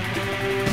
Música